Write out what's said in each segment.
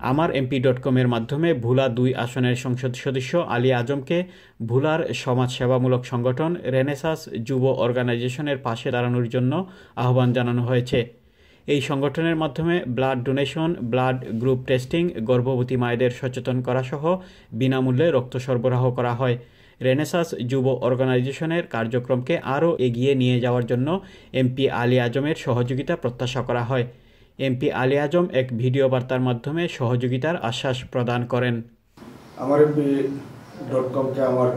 আমার MP dot কমের মাধ্যমে ভুলা দুই আসনের সংসদ সদস্য আলী আজমকে ভুলার সমাজসেবামূলক সংগঠন রেনেসাস যুব অর্গানাইজেশনের পাশে দাঁড়ানোর জন্য আহ্বান জানানো হয়েছে। এই সংগঠনের মাধ্যমে blood donation, blood group testing, গর্ভবতী মায়েদের সচেতন করা সহ বিনামূল্যে রক্ত সরবরাহ করা হয়। রেনেসাস যুব অর্গানাইজেশনের কার্যক্রমকে আরও এগিয়ে নিয়ে যাওয়ার জন্য এমপি আলী আজমের সহযোগিতা প্রত্যাশা করা হয়। এমপি আলী আজম এক ভিডিও বার্তার মাধ্যমে সহযোগিতার আশ্বাস প্রদান করেন। আমার এমপি ডট কমকে আমার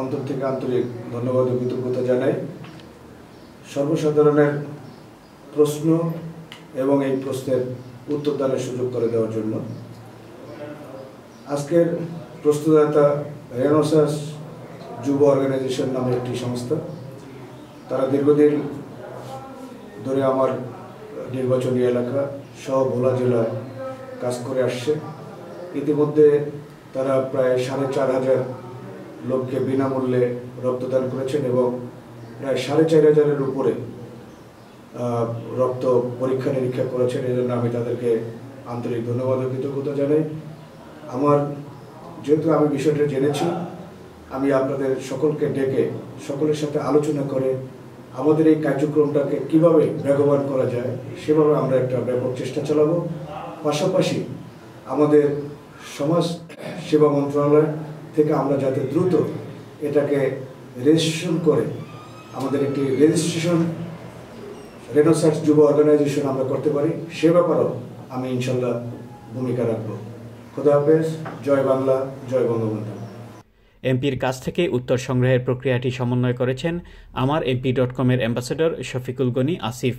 অন্তর থেকে আন্তরিক ধন্যবাদ ও কৃতজ্ঞতা জানাই। সর্বসাধারণের প্রশ্ন এবং এই প্রশ্নের উত্তরদানের সুযোগ করে দেওয়ার জন্য। আজকের প্রস্তুতদাতা রেনোসাস যুব অর্গানাইজেশন নামে একটি সংস্থা। তারা দীর্ঘদিন ধরে আমার নির্বাচনী এলাকা সহ ভোলা জেলায় কাজ করে আসছে। ইতিমধ্যে তারা প্রায় সাড়ে চার হাজার লোককে বিনামূল্যে রক্তদান করেছেন এবং প্রায় সাড়ে চার হাজারের উপরে রক্ত পরীক্ষা নিরীক্ষা করেছেন। এই জন্য আমি তাদেরকে আন্তরিক ধন্যবাদ ও কৃতজ্ঞতা জানাই। আমার, যেহেতু আমি বিষয়টা জেনেছি, আমি আপনাদের সকলকে ডেকে সকলের সাথে আলোচনা করে আমাদের এই কার্যক্রমটাকে কীভাবে বেগবান করা যায়, সেভাবে আমরা একটা ব্যাপক চেষ্টা চালাবো। পাশাপাশি আমাদের সমাজ সেবা মন্ত্রণালয় থেকে আমরা যাতে দ্রুত এটাকে রেজিস্ট্রেশন করে, আমাদের একটি রেজিস্ট্রেশন রেনোসার্চ যুব অর্গানাইজেশন আমরা করতে পারি, সে ব্যাপারেও আমি ইনশাল্লাহ ভূমিকা রাখব। খোদা হাফেজ, জয় বাংলা, জয় বঙ্গবন্ধু। এমপির কাছ থেকে উত্তর সংগ্রহের প্রক্রিয়াটি সমন্বয় করেছেন আমার এমপি ডট কমের অ্যাম্বাসেডর শফিকুল গনি আসিফ।